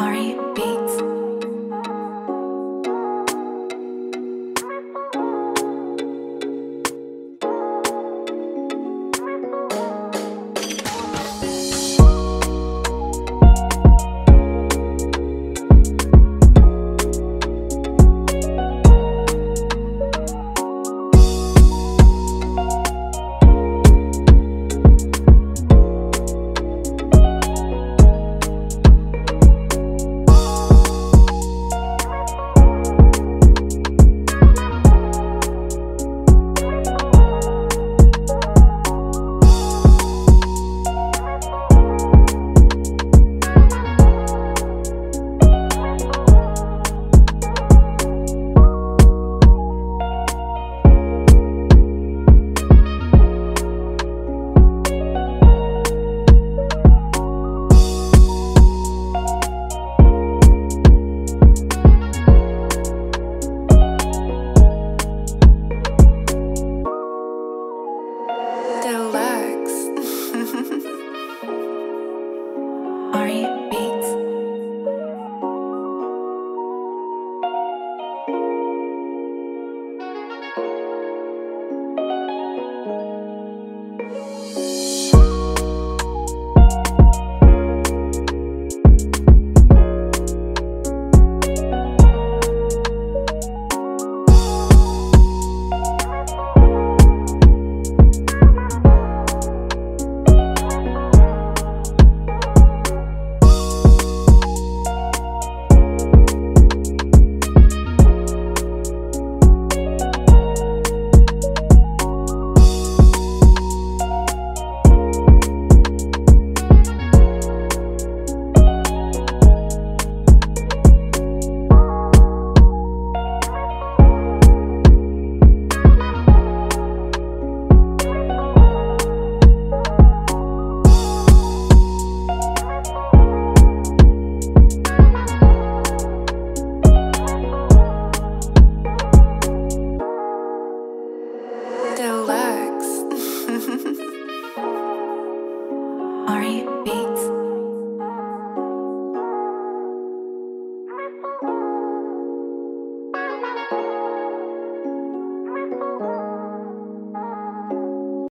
Ari